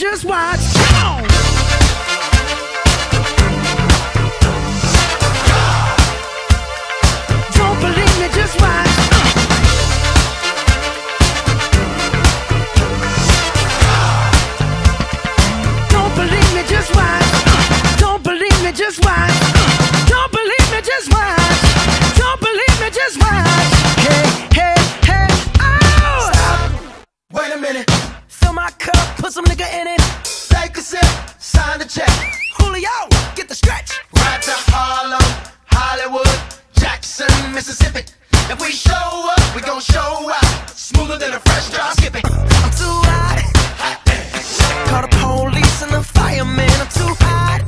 just watch. The stretch. Right to Harlem, Hollywood, Jackson, Mississippi. If we show up, we gon' show out. Smoother than a fresh drop skipping. I'm too hot. Call the police and the fireman. I'm too hot.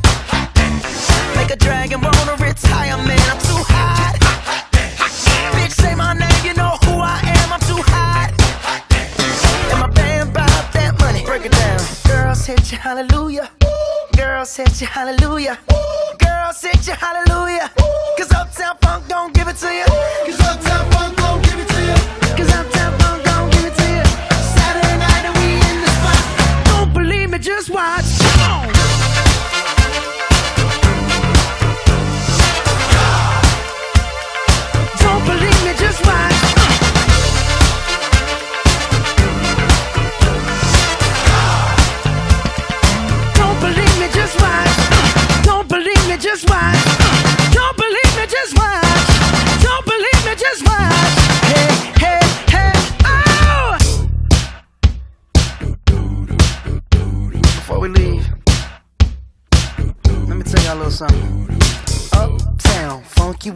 Make a dragon wanna retire, man. I'm too hot. Bitch, say my name, you know who I am. I'm too hot. And my band bought that money. Break it down. Girls hit you, hallelujah. Girls hit you, hallelujah. Girl, hit you, hallelujah. Cause Uptown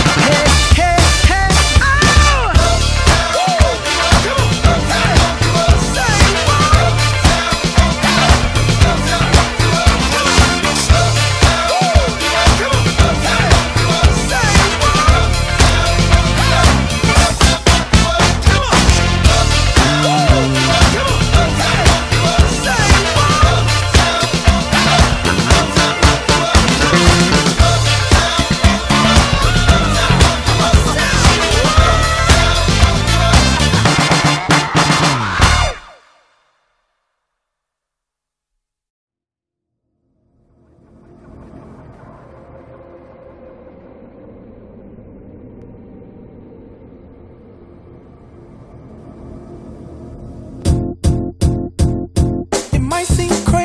Hey, hey, It might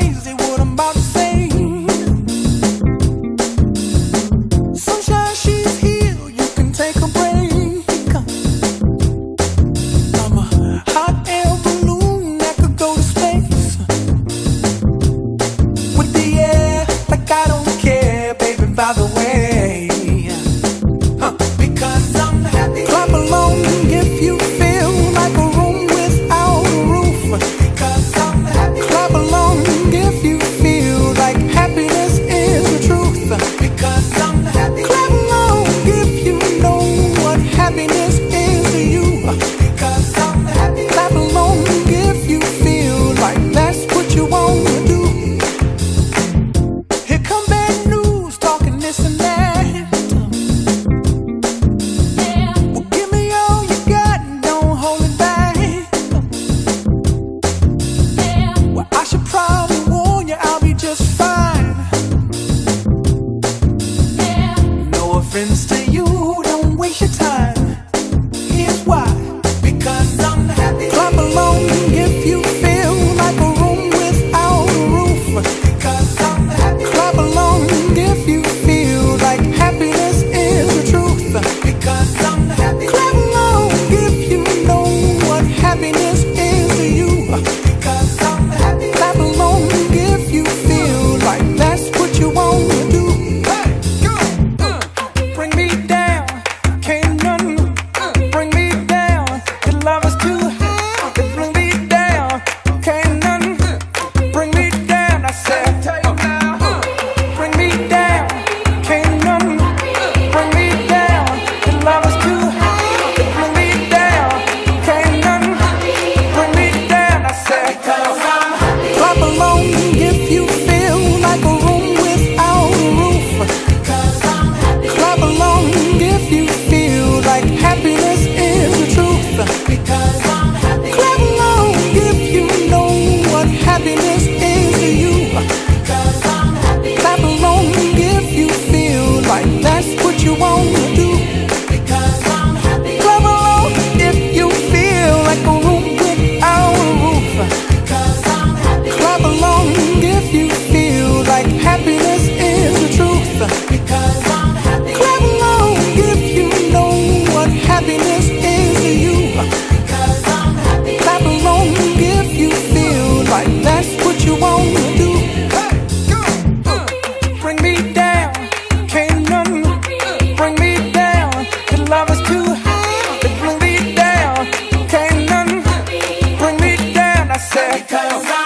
Kayoka.